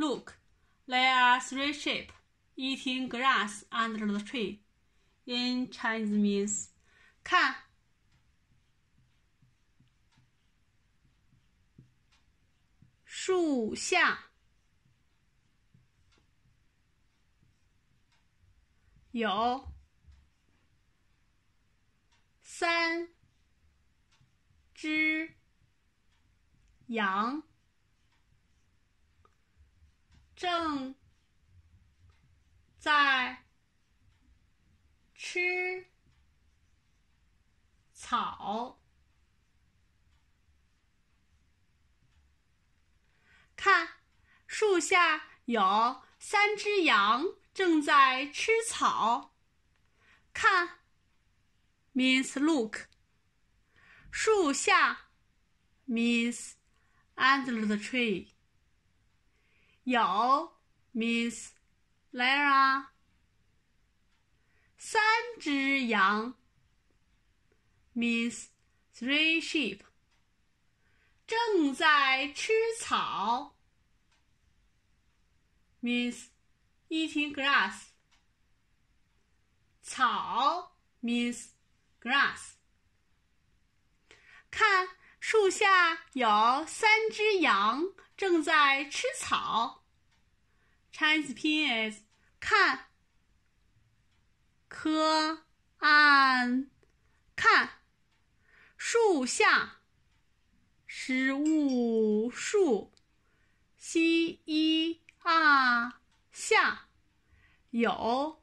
Look, there are three sheep eating grass under the tree. In Chinese means 看，树下有三只羊。正在吃草，看，树下有三只羊正在吃草。看，means look。树下，means under the tree。有 means there are 三只羊 means three sheep 正在吃草 means eating grass 草 means grass 看树下有三只羊正在吃草。 Chinese 拼音 is 看科安看。树下食物树。西一啊下。有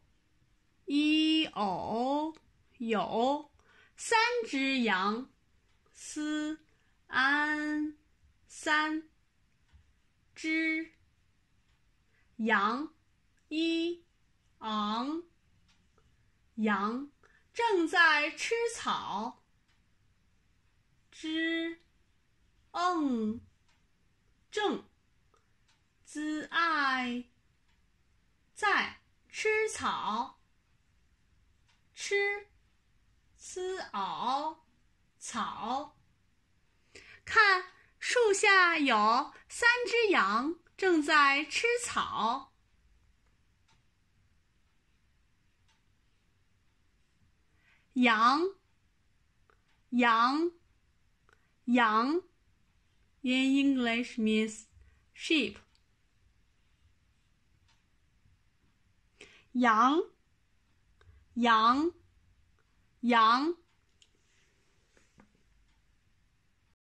一偶有。三只羊思安三只。羊，一，昂，羊正在吃草。之，嗯，正，z i，在吃草。吃，c a，草。看，树下有三只羊。正在吃草。羊，羊，羊，in English means sheep。羊，羊，羊。